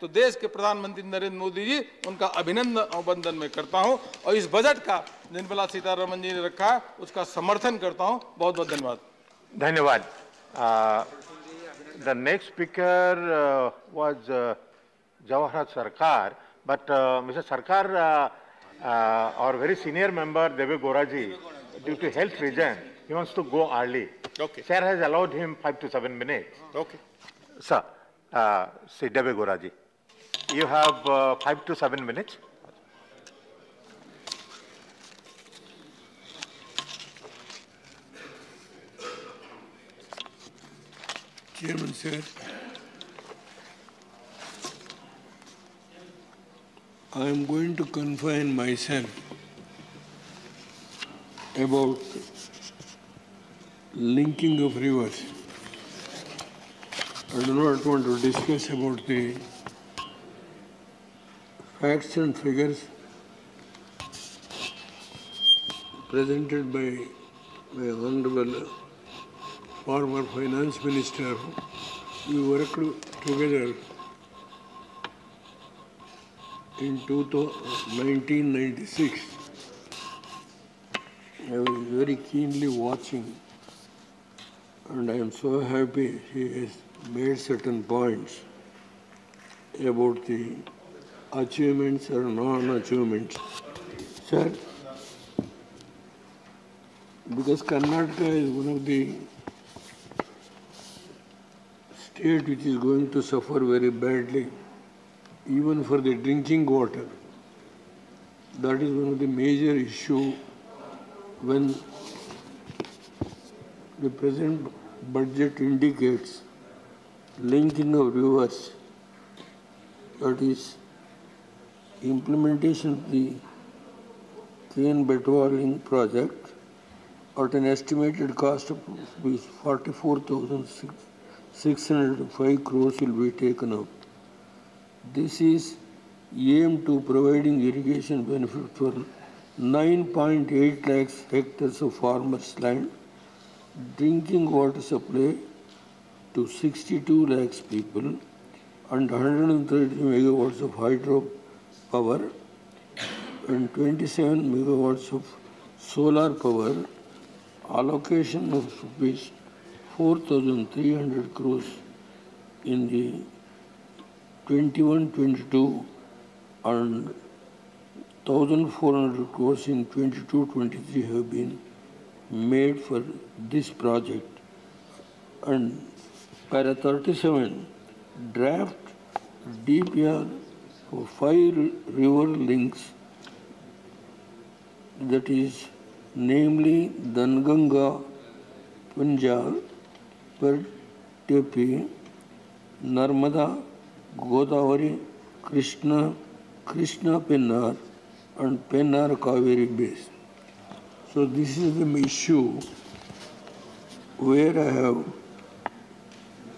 तो देश के प्रधानमंत्री नरेंद्र मोदी जी उनका अभिनंदन अभिनंदन मैं करता हूँ और इस बजट का निर्मला सीतारमन जी ने रखा है उसका समर्थन करता हूँ। बहुत बहुत धन्यवाद। धन्यवाद the next speaker was Jawahar Sarkar but mister सरकार और very senior member Deve Gowda ji due to health reason he wants to go early. Okay. chair has allowed him 5 to 7 minutes. Okay sir uh, see deve gora ji. You have uh, 5 to 7 minutes Chairman, sir. I am going to confine myself about linking of rivers. I do not want to discuss about the facts and figures presented by my honorable former finance minister, we worked together in 1996. I was very keenly watching and I am so happy he has made certain points about the achievements or non-achievements. Sir, because Karnataka is one of the state which is going to suffer very badly, even for the drinking water. That is one of the major issue when the present budget indicates linking of rivers, that is implementation of the Ken Betwa project at an estimated cost of rupees 44,605 crores will be taken up. This is aimed to providing irrigation benefit for 9.8 lakhs hectares of farmers' land, drinking water supply to 62 lakhs people, and 130 megawatts of hydro power and 27 megawatts of solar power allocation of rupees 4,300 crores in the 21-22 and 1,400 crores in 22-23 have been made for this project. And para 37, draft DPR for five river links that is namely Damanganga, Punjab, Tapi, Narmada, Godavari, Krishna, Krishna Pennar, and Pennar Kaveri base. So this is the issue where I have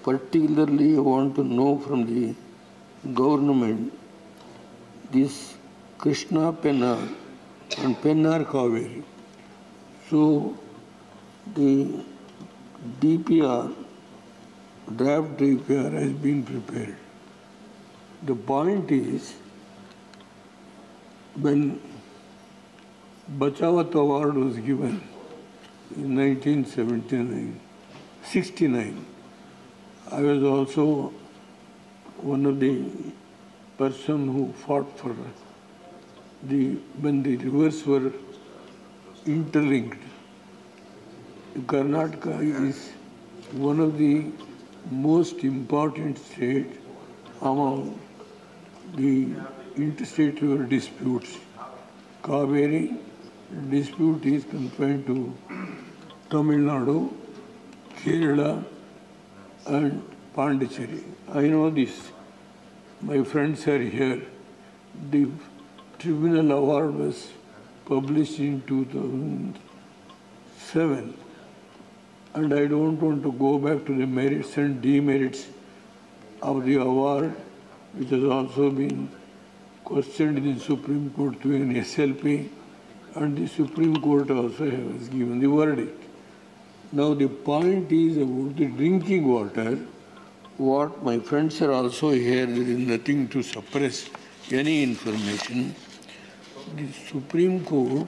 particularly want to know from the government this Krishna Pennar and Pennar Kaveri. So the DPR, draft DPR has been prepared. The point is when Bachawat Award was given in 1979, 69, I was also one of the person who fought for the when the rivers were interlinked. Karnataka is one of the most important state among the interstate river disputes. Kaveri dispute is confined to Tamil Nadu, Kerala, and Pondicherry. I know this. My friends are here. The tribunal award was published in 2007 and I don't want to go back to the merits and demerits of the award which has also been questioned in the Supreme Court to an SLP and the Supreme Court also has given the verdict. Now the point is about the drinking water. What my friends are also here, there is nothing to suppress any information. The Supreme Court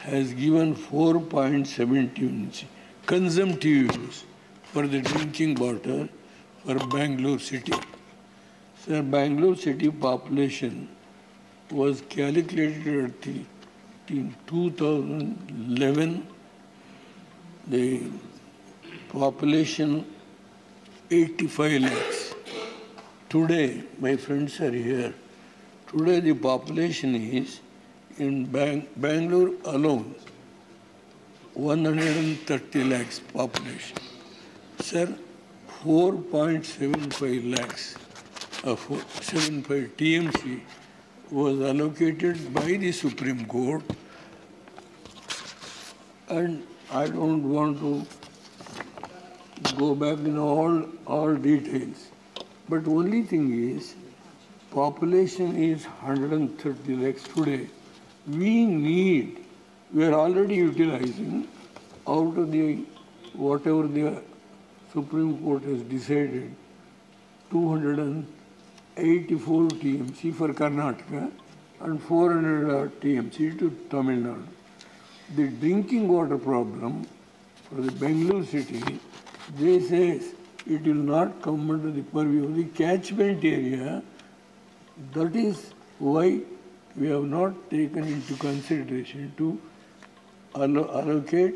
has given 4.17 consumptive use for the drinking water for Bangalore city. Sir, Bangalore city population was calculated in 2011, the population 85 lakhs. Today, my friends are here. Today, the population is in Bang- Bangalore alone 130 lakhs population. Sir, 4.75 lakhs of 75 TMC was allocated by the Supreme Court, and I don't want to go back in all, all details. But only thing is, population is 130 lakhs today. We need, we are already utilizing out of the, whatever the Supreme Court has decided, 284 TMC for Karnataka and 400 odd uh, TMC to Tamil Nadu. The drinking water problem for the Bangalore city, they say it will not come under the purview of the catchment area. That is why we have not taken into consideration to allo- allocate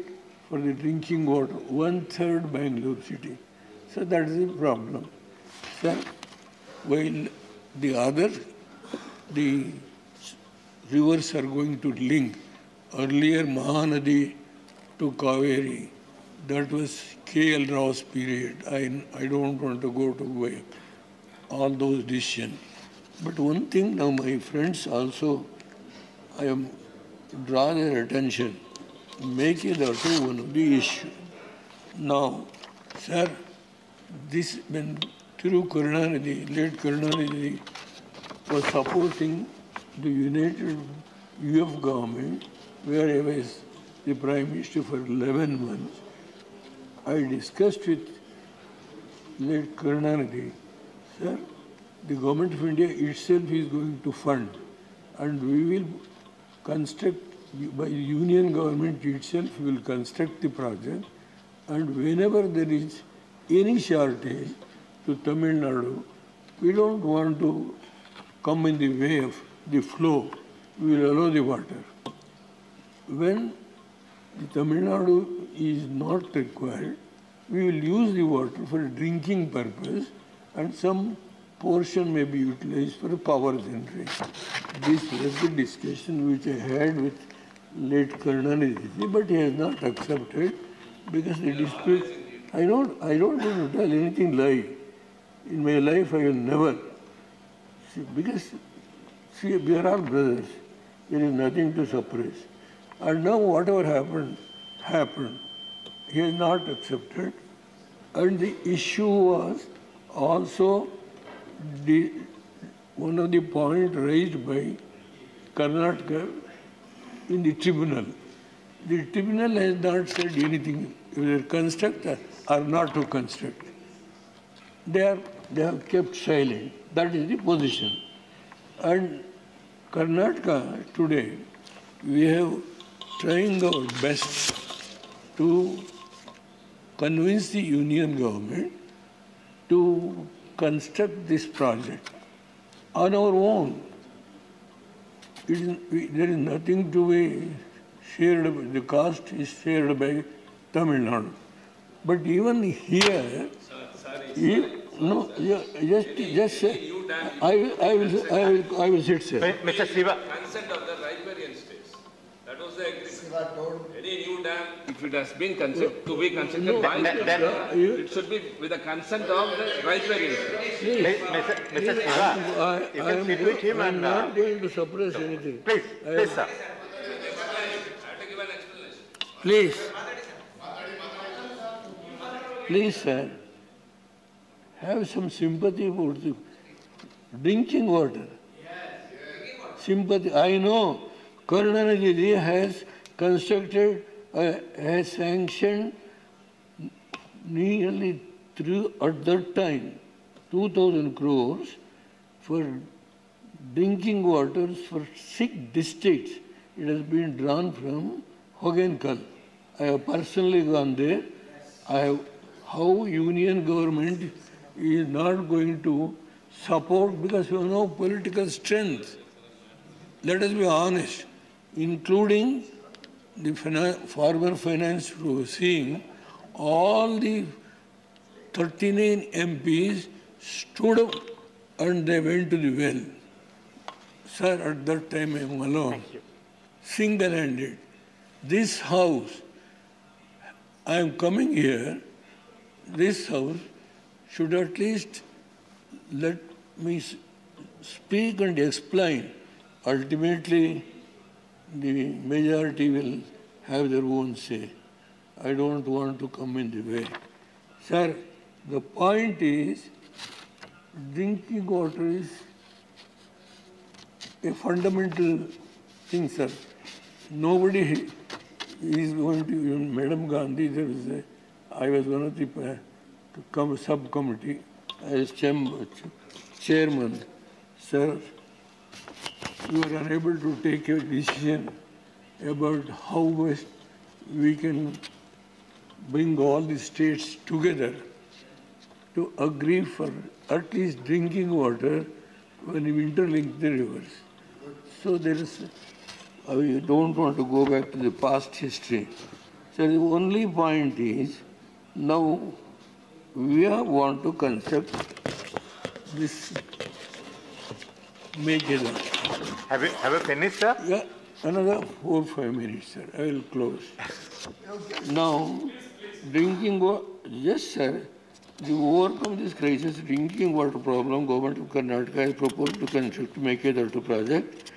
for the drinking water one third Bangalore city. So that is the problem. Sir, while the other, the rivers are going to link earlier Mahanadi to Kaveri. That was K.L. Rao's period. I, I don't want to go to all those decisions. But one thing now, my friends also, I am draw their attention, make it also one of the issue. Now, sir, this when Thiru Karunanidhi, late Karunanidhi, was supporting the United UF government, where I was the Prime Minister for 11 months, I discussed with late Karunanidhi, sir, the government of India itself is going to fund and we will construct, by union government itself will construct the project and whenever there is any shortage to Tamil Nadu, we don't want to come in the way of the flow, we will allow the water. When Tamil Nadu is not required, we will use the water for drinking purpose and some portion may be utilized for power generation. This was the discussion which I had with late Karunanidhi, but he has not accepted because the dispute, I don't, I don't want to tell anything lie. In my life I will never, see, because see, we are all brothers. There is nothing to suppress. And now whatever happened, happened. He has not accepted. And the issue was also the, one of the points raised by Karnataka in the tribunal. The tribunal has not said anything whether construct or not to construct. They, are, they have kept silent. That is the position. And Karnataka today, we have trying our best to convince the union government to construct this project on our own. It is, we, there is nothing to be shared, the cost is shared by Tamil Nadu. But even here, if- no, yeah, just, just say, I, will- I will, I will, I will sit, sir. Mr. Siva, consent of the riparian states. That was the agreement. Any new dam, if it has been consent, to be constructed by, then- then- it should be with the consent of the riparian states. Mr. Mr. Siva, I, you I can am, sit with him I am uh, not going to suppress anything. please, please, sir. I have to give an explanation. Please. Please, sir, have some sympathy for the drinking water. Sympathy. I know Karunanidhi has constructed, uh, has sanctioned nearly through at that time 2,000 crores for drinking waters for six districts. It has been drawn from Hogenakkal. I have personally gone there. I have, how union government is not going to support because have no political strength. Let us be honest, including the former finance seeing all the 39 MPs stood up and they went to the well. Sir, at that time I am alone, single-handed. This house, I am coming here, this house should at least let me speak and explain. Ultimately, the majority will have their own say. I don't want to come in the way. Sir, the point is, drinking water is a fundamental thing, sir. Nobody is going to, even Madam Gandhi, there was a, I was one of the uh, to come subcommittee as chairman. Sir, you are unable to take a decision about how we can bring all the states together to agree for at least drinking water when we interlink the rivers. So there is, uh, I don't want to go back to the past history. So the only point is, now we want to construct this major. Have you, have you finished, sir? Yeah, another four, five minutes, sir. I will close. Now, drinking water, yes, sir. To overcome this crisis, drinking water problem, government of Karnataka has proposed to construct Mekedatu project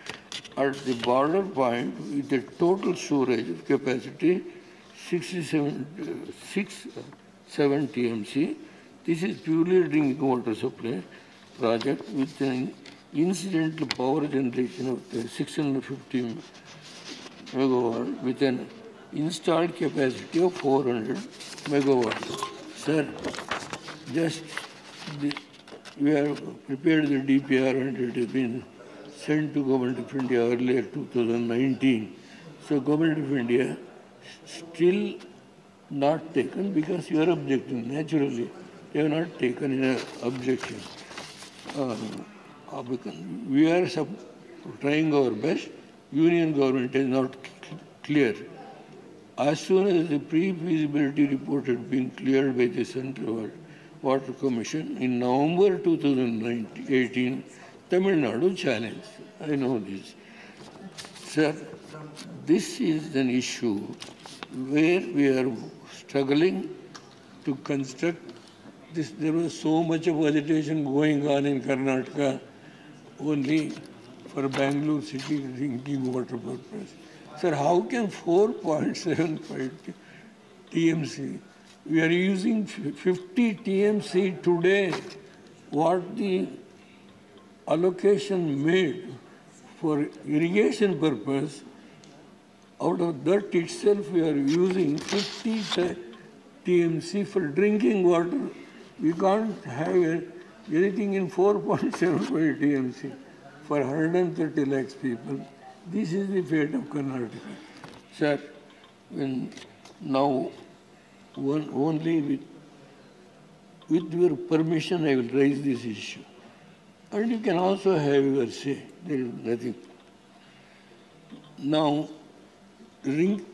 at the border point with a total storage of capacity 67, uh, 6, uh, 7 TMC. This is purely a drinking water supply project with an incidental power generation of uh, 650 megawatt with an installed capacity of 400 megawatt. Sir, just the, we have prepared the DPR and it has been sent to Government of India earlier 2019. So Government of India still not taken because you are objecting naturally. They have not taken in objection. Um, we are trying our best. Union government is not clear. As soon as the pre-feasibility report had been cleared by the Central Water Commission in November 2018, Tamil Nadu challenged. I know this. Sir, this is an issue where we are struggling to construct this. There was so much of agitation going on in Karnataka only for Bangalore city drinking water purpose. Sir, how can 4.75 TMC, we are using 50 TMC today, what the allocation made for irrigation purpose, out of that itself we are using 50 TMC for drinking water. We can't have a- anything in 4.75 TMC for 130 lakhs people. This is the fate of Karnataka. Sir, when now one, only with, with your permission I will raise this issue. And you can also have your say. There is nothing. Now, ring,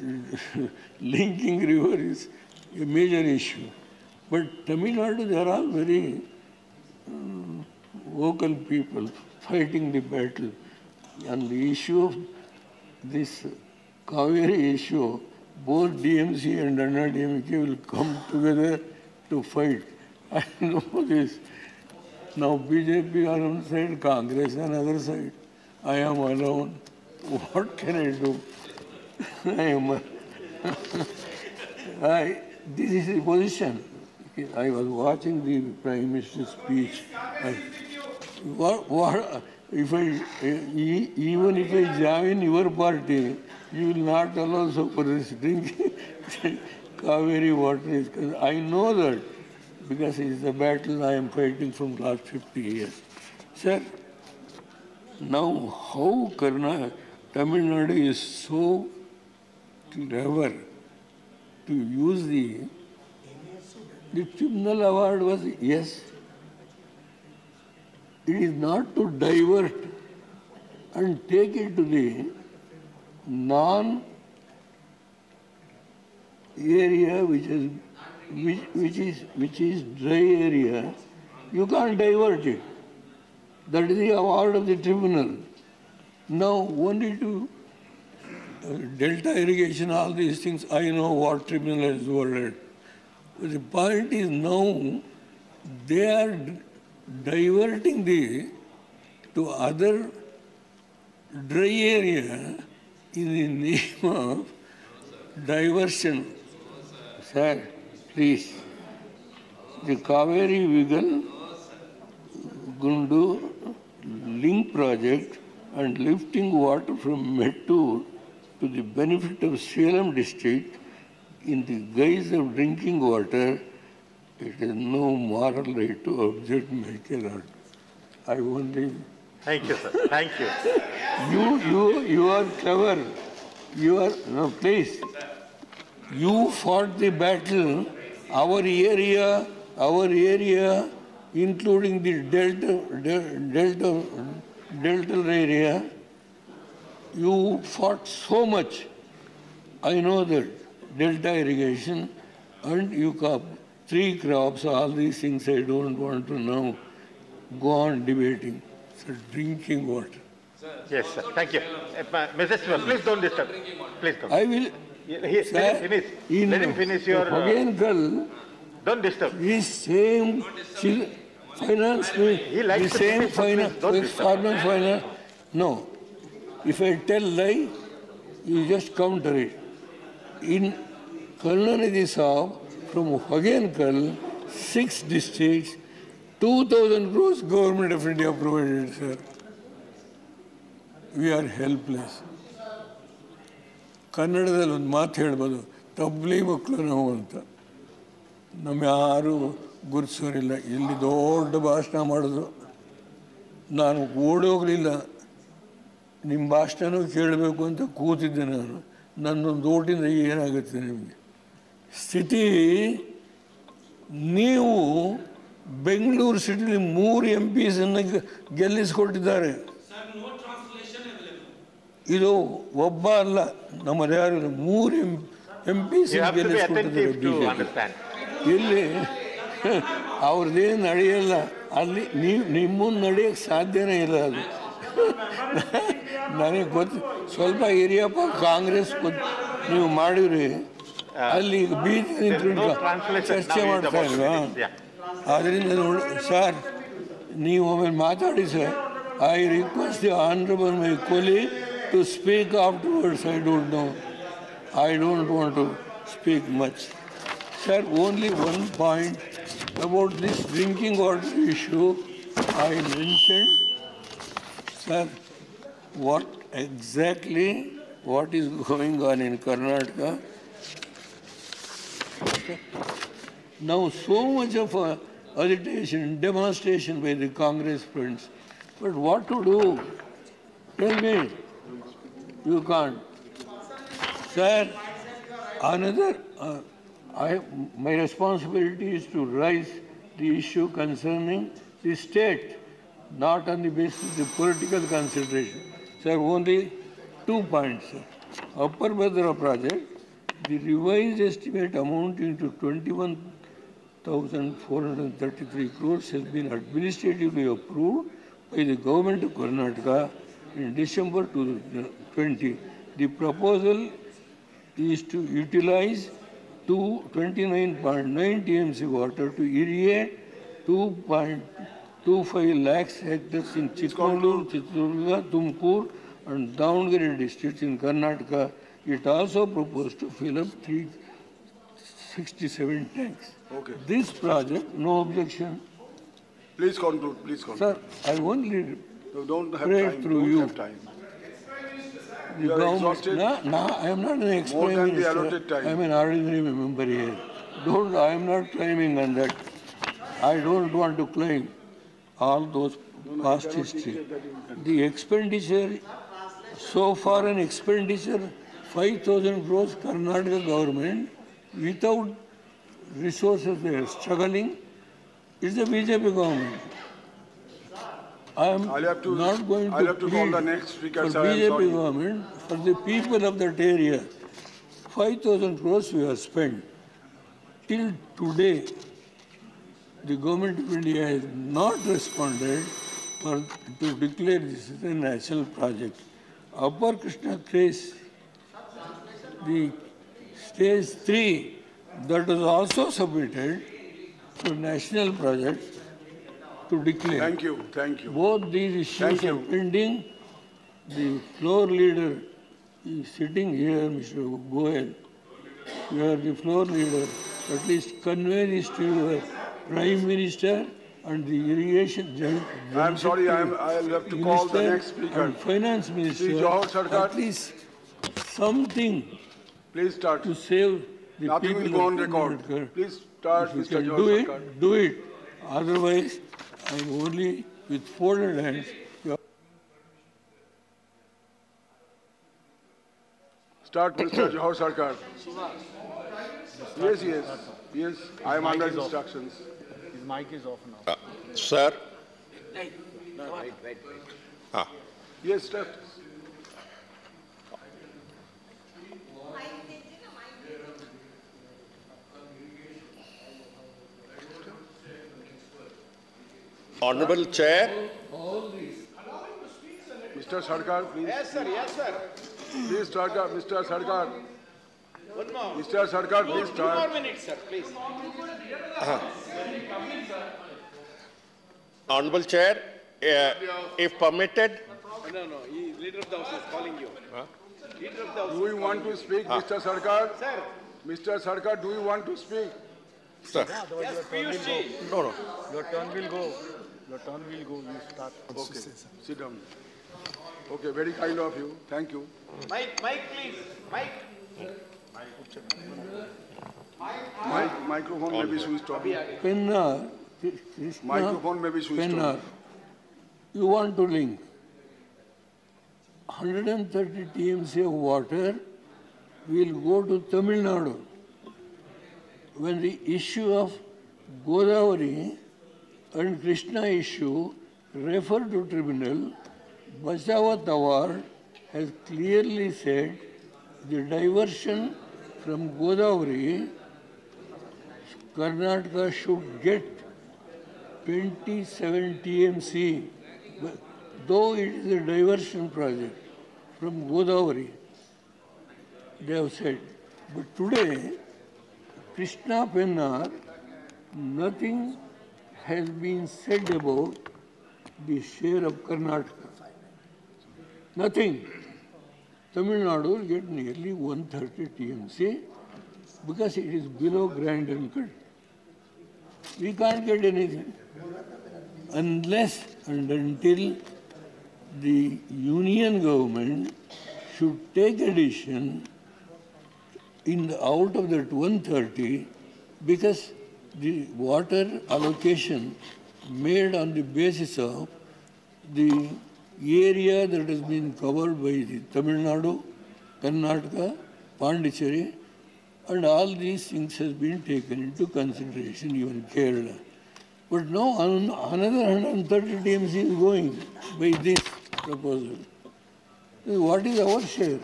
linking river is a major issue. But Tamil Nadu, they are all very Hmm, vocal people fighting the battle. On the issue of this Kaveri issue, both DMC and DMK will come together to fight. I know this. Now BJP on one side, Congress on other side. I am alone. What can I do? I am. I, this is the position. I was watching the Prime Minister's speech. What, what, if I, even if I join your party, you will not allow this drinking Kaveri water. I know that because it's a battle I am fighting from last 50 years. Sir, now how Karna, Tamil Nadu is so clever to use the, the tribunal award was, yes, it is not to divert and take it to the non area which is which, which is which is dry area, you can't divert it. That is the award of the tribunal. Now only to uh, delta irrigation, all these things, I know what tribunal has ordered. The point is now they are diverting the to other dry area in the name of diversion. Sir, please. The Kaveri Vaigai Gundar link project and lifting water from Mettur to the benefit of Salem district in the guise of drinking water, it is no moral right to object, make a. I only Thank you, sir. Thank you. you, you, you are clever. You are, no, please. You fought the battle, our area, our area, including the delta, del- delta, delta area, you fought so much. I know that delta irrigation and you crop, three crops, all these things I don't want to now go on debating. So drinking water. Yes, sir. Thank you. Uh, Mrs. Siva, please don't disturb. Please don't. I will, He- sir, Let him finish. in Let him finish your, uh, Hogenakkal, don't disturb. this same chil- finance, He likes the to same finance, disturb. farmer finance, no. If I tell lie, you just counter it. In Karnanidhi Saab, from Hogenkal, six districts, 2,000 crores government of India provided, sir. We are helpless. ಕನ್ನಡದಲ್ಲಿ ಒಂದು ಮಾತು ಹೇಳ್ಬೋದು ತಬ್ಲಿ ಮಕ್ಕಳು ನಾವು ಅಂತ. ನಮ್ಮ ಯಾರು ಗುರುತಿಸೋರಿಲ್ಲ ಇಲ್ಲಿ ದೊಡ್ಡ ಭಾಷಣ ಮಾಡಿದ್ರು ನಾನು ಓಡೋಗಲಿಲ್ಲ. ನಿಮ್ಮ ಭಾಷಣನೂ ಕೇಳಬೇಕು ಅಂತ ಕೂತಿದ್ದೆ ನಾನು. ನನ್ನೊಂದು ಓಟಿಂದ ಏನಾಗುತ್ತೆ ನಿಮಗೆ? ಸ್ಥಿತಿ ನೀವು ಬೆಂಗಳೂರು ಸಿಟಿಲಿ ಮೂರು ಎಂ ಪಿಸನ್ನು ಗೆಲ್ಲಿಸಿಕೊಟ್ಟಿದ್ದಾರೆ ಇದು ಒಬ್ಬ ಅಲ್ಲ ನಮ್ಮ ಯಾರು. ಮೂರು ಎಂ ಎಂ ಪಿ ಗೆಲ್ಲಿಸ್ಕೊಟ್ಟಿದ್ದಾರೆ. ಇಲ್ಲಿ ಅವ್ರದ್ದೇನು ನಡೆಯಲ್ಲ ಅಲ್ಲಿ ನೀವು ನಿಮ್ಮನ್ನು ನಡೆಯೋಕ್ಕೆ ಸಾಧ್ಯನೇ ಇಲ್ಲ ಅದು ನನಗೆ ಗೊತ್ತು ಸ್ವಲ್ಪ ಹಿರಿಯಪ್ಪ ಕಾಂಗ್ರೆಸ್ ಗೊತ್ತು ನೀವು ಮಾಡಿವ್ರಿ ಅಲ್ಲಿ ಈಗ ಬೀದಿ ನಿಂತ್ಕೊಂಡು no translation ಚರ್ಚೆ now is ಮಾಡ್ತಾ about ಇಲ್ವಾ minutes, yeah. ಅದರಿಂದ ನೋಡಿ ಸರ್ ನೀವು ಒಮ್ಮೆ ಮಾತಾಡಿ sir I request the honourable my Kohli to speak afterwards I don't know I don't want to speak much sir only one point about this drinking water issue I mention Sir, what exactly, what is going on in Now, so much of uh, agitation, and demonstration by the Congress friends, but what to do? Tell me. You can't. Sir, another, uh, I, my responsibility is to raise the issue concerning the state, not on the basis of the political consideration. Sir, only two points. Sir. Upper Bhadra project, the revised estimate amounting to 21,433 crores has been administratively approved by the government of Karnataka in December 2020. The proposal is to utilize two 29.9 TMC water to irrigate 2.25 lakhs hectares in Chikmagalur, Chitradurga, Tumkur and Davangere districts in Karnataka. It also proposed to fill up 367 tanks. Okay. This project, no objection. Please conclude, please conclude. Sir, I only You don't have pray time, through don't you. have time. The You are exhausted? no, no, I am not an ex More prime than the time. I am an ordinary member here. Don't, I am not claiming on that. I don't want to claim all those past history. The expenditure, so far an expenditure, 5,000 crores Karnataka government, without resources they are struggling, is the BJP government. I am to- not going to I'll to call plead the next speaker, for sir, BJP government, for the people of that area. 5,000 crores we have spent. Till today, the government of India has not responded for, to declare this as a national project. Upper Krishna case, the stage three, that was also submitted to national project to declare. Thank you, thank you. Both these issues are pending. The floor leader is sitting here, Mr. Goyal. You are the floor leader. At least convey this to your Prime Minister and the irrigation. Joint- I'm sorry, I'm- I'll have to call the next speaker. And Finance Minister. At least something Please start. to save the Nothing people will go on of record. Please start, If you Mr. can Jawhar do Sarkar. it, do it. Otherwise, I'm only with folded hands. Start, Mr. Jawhar Sarkar. Yes, yes, yes, I am under instructions. His mic is off now. Sir, ah. Yes, start. Honorable Chair, Mr. Sarkar, please. Yes, sir, yes, sir. Please start, uh, Mr. Sarkar. One more. Mr. Sarkar, please start. Two more minutes, sir, please. Honorable Chair, uh, if permitted, No, no, he, leader of the house is calling you. Huh? Leader of the house. Do you want to speak, huh? Mr. Sarkar? Sir. Mr. Sarkar, do you want to speak? sir, Yes, Piyush ji. no, no, Your turn will go. Your turn will go. You start. Okay, sit down. Okay, very kind of you. Thank you. Mike, Mike, please. Mike. Mic, microphone may be switched off. Penna, Microphone may be switched Penna, on. you want to link 130 TMC of water will go to Tamil Nadu. When the issue of Godavari and Krishna issue referred to tribunal, Bachawat Award has clearly said the diversion from Godavari, Karnataka should get 27 TMC, though it is a diversion project from Godavari, they have said. But today, Krishna Pennar, nothing has been said about the share of Karnataka. Nothing. Tamil Nadu will get nearly 130 TMC because it is below Grand Anicut. We can't get anything unless and until the union government should take a decision in the, out of that 130 because the water allocation made on the basis of the area that has been covered by the Tamil Nadu, Karnataka, Pondicherry, and all these things has been taken into consideration, even Kerala. But now another 130 TMC is going by this proposal. What is our share?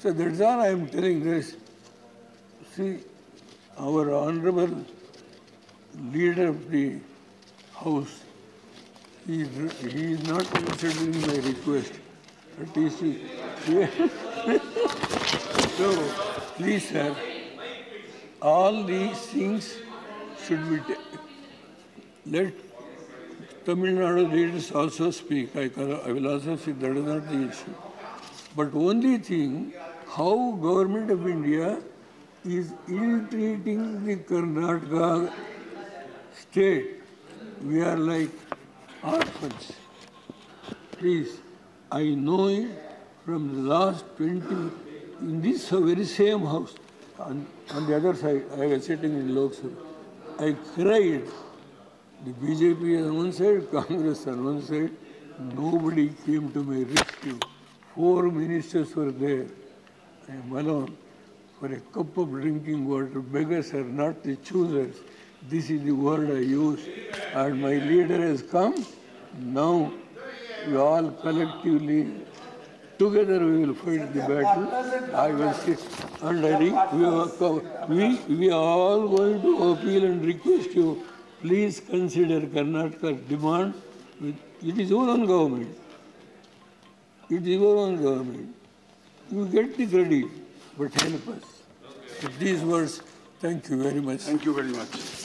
So that's all I am telling this. See, our honorable leader of the house, he is, he is not considering my request. But he see, so, please, sir, all these things should be, let Tamil Nadu leaders also speak. I, I will also say that is not the issue. But only thing, how government of India is ill-treating the Karnataka state. We are like orphans. Please, I know it from the last 20, in this very same house, on, on the other side, I was sitting in Lok Sabha. I cried. The BJP on one side, Congress on one side. Nobody came to my rescue. Four ministers were there. I am alone. For a cup of drinking water, beggars are not the choosers. This is the word I use. And my leader has come. Now we all collectively, together we will fight the battle. I will sit. And I we we, we are all going to appeal and request you, please consider Karnataka's demand. It is your own government. It is your own government. You get the credit, but help us. With these words, thank you very much. Thank you very much.